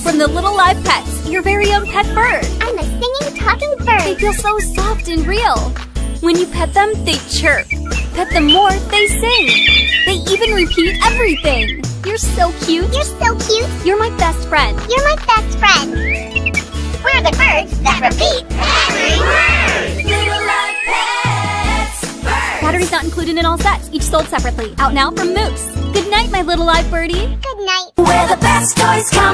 from the Little Live Pets, your very own pet bird. I'm a singing, talking bird. They feel so soft and real. When you pet them, they chirp. Pet them more, they sing. They even repeat everything. You're so cute. You're so cute. You're my best friend. You're my best friend. We're the birds that repeat every word. Little Live Pets. Birds. Batteries not included in all sets, each sold separately. Out now from Moose. Good night, my little live birdie. Good night. Where the best toys come